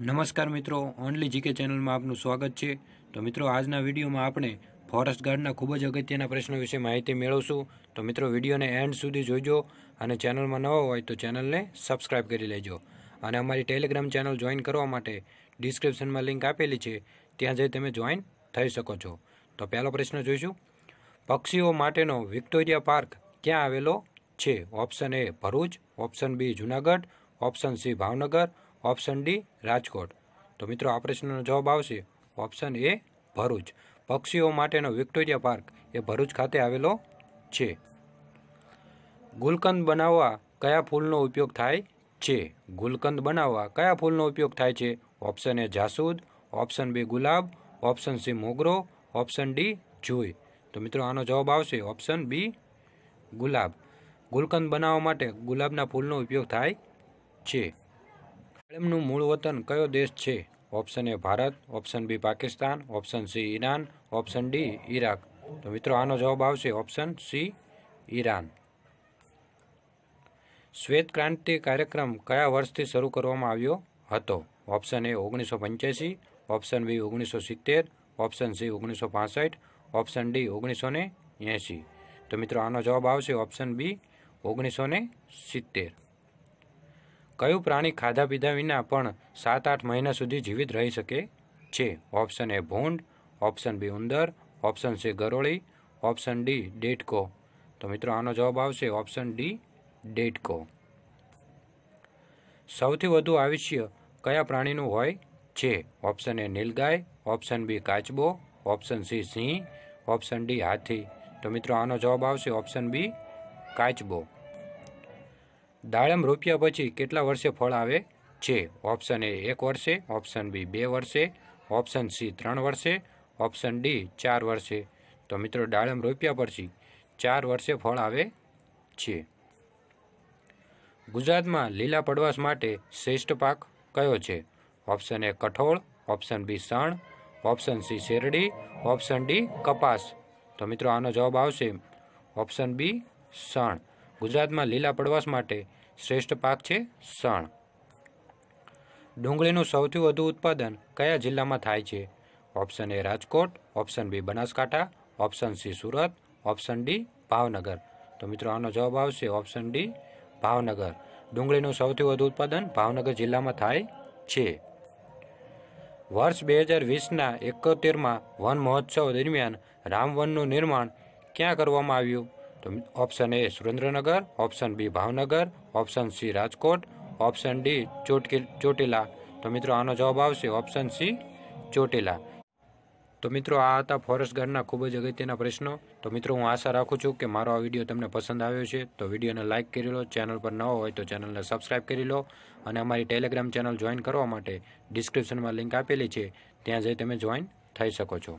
નમસ્કાર મિત્રો, only GK ચેનલમાં આપનું સ્વાગત છે. તો મિત્રો, આજના વિડીયોમાં આપણે ફોરેસ્ટ ગાર્ડના ખૂબ જ અગત્યના પ્રશ્નો વિશે માહિતી મેળવશું. તો મિત્રો, વિડીયોને એન્ડ સુધી જોઈજો અને ચેનલમાં નવા હોય તો ચેનલને સબસ્ક્રાઈબ કરી લેજો. અને અમારી ટેલિગ્રામ ચેનલ જોઈન કરવા માટે ડિસ્ક્રિપ્શનમાં લિંક આપેલી છે. ત્યાં જઈ તમે જોઈન થઈ શકો છો. તો પહેલો પ્રશ્ન જોઈશું. પક્ષીઓ માટેનો વિક્ટોરિયા પાર્ક ક્યાં આવેલો છે? Option A Bharuch, option B Junagadh, option C Bhavnagar option D Rajkot. તો મિત્રો, આ પ્રશ્નનો જવાબ આવશે ઓપ્શન એ ભરૂચ. પક્ષીઓ માટેનો વિક્ટોરિયા પાર્ક એ ભરૂચ ખાતે આવેલો છે. ગુલકંદ બનાવવા કયા ફૂલનો ઉપયોગ થાય છે? ગુલકંદ બનાવવા કયા ફૂલનો ઉપયોગ થાય છે? ઓપ્શન એ જાસૂદ, ઓપ્શન બી ગુલાબ, ઓપ્શન સી મોગરો, ઓપ્શન ડી જુઈ. તો મિત્રો, આનો જવાબ આવશે ઓપ્શન બી ગુલાબ. ગુલકંદ બનાવવા માટે ગુલાબના ફૂલનો ઉપયોગ થાય છે. દાડમનું મૂળ વતન કયો દેશ છે? Option A Bharat, option B Pakistan, option C Iran, option D Iraq. તો મિત્રો આનો જવાબ આવશે ઓપ્શન સી ઈરાન. શ્વેત ક્રાંતિ કાર્યક્રમ કયા વર્ષથી શરૂ કરવામાં આવ્યો હતો? ઓપ્શન એ ઓગણીસો પંચ્યાસી, ઓપ્શન બી ઓગણીસો સિત્તેર, ઓપ્શન સી ઓગણીસો પાસઠ, ઓપ્શન ડી ઓગણીસો ને એંશી. તો મિત્રો આનો જવાબ આવશે ઓપ્શન બી ઓગણીસો ને સિત્તેર. કયું પ્રાણી ખાધા પીધા વિના પણ સાત આઠ મહિના સુધી જીવિત રહી શકે? છે, ઓપ્શન એ ભૂંડ, ઓપ્શન બી ઉંદર, ઓપ્શન સી ગરોળી, ઓપ્શન ડી ડેટકો. તો મિત્રો, આનો જવાબ આવશે ઓપ્શન ડી ડેટકો. સૌથી વધુ આયુષ્ય કયા પ્રાણીનું હોય? છે, ઓપ્શન એ નીલગાય, ઓપ્શન બી કાચબો, ઓપ્શન સી સિંહ, ઓપ્શન ડી હાથી. તો મિત્રો, આનો જવાબ આવશે ઓપ્શન બી કાચબો. દાડમ રોપ્યા પછી કેટલા વર્ષે ફળ આવે? છે. ઓપ્શન એ એક વર્ષે ઓપ્શન બી બે વર્ષે ઓપ્શન સી ત્રણ વર્ષે ઓપ્શન ડી ચાર વર્ષે. તો મિત્રો, દાડમ રોપ્યા પછી ચાર વર્ષે ફળ આવે છે. ગુજરાતમાં લીલા પડવાશ માટે શ્રેષ્ઠ પાક કયો છે? ઓપ્શન એ કઠોળ ઓપ્શન બી સણ ઓપ્શન સી શેરડી ઓપ્શન ડી કપાસ. તો મિત્રો, આનો જવાબ આવશે ઓપ્શન બી સણ. ગુજરાતમાં લીલા પડવાશ માટે શ્રેષ્ઠ પાક છે સણ. ડુંગળીનું સૌથી વધુ ઉત્પાદન કયા જિલ્લામાં થાય છે? Option A Rajkot, option B Banaskantha, option C Surat, option D Bhavnagar. તો મિત્રો આનો જવાબ આવશે ઓપ્શન ડી ભાવનગર. ડુંગળીનું સૌથી વધુ ઉત્પાદન ભાવનગર જિલ્લામાં થાય છે. વર્ષ બે હજાર વીસના એકોતેરમાં વન મહોત્સવ દરમિયાન રામવનનું નિર્માણ ક્યાં કરવામાં આવ્યું? તો option A Surendranagar option B Bhavnagar option C Rajkot option D ચોટકી Chotila તો મિત્રો, આનો જવાબ આવશે ઓપ્શન સી ચોટીલા તો મિત્રો, આ હતા ફોરેસ્ટ ગાર્ડના ખૂબ જ અગત્યના પ્રશ્નો. તો મિત્રો, હું આશા રાખું છું કે મારો આ વીડિયો તમને પસંદ આવ્યો છે. તો વિડીયોને લાઇક કરી લો, ચેનલ પર ન હોય તો ચેનલને સબસ્ક્રાઇબ કરી લો અને અમારી ટેલિગ્રામ ચેનલ જોઈન કરવા માટે ડિસ્ક્રિપ્શનમાં લિંક આપેલી છે. ત્યાં જઈ તમે જોઈન થઈ શકો છો.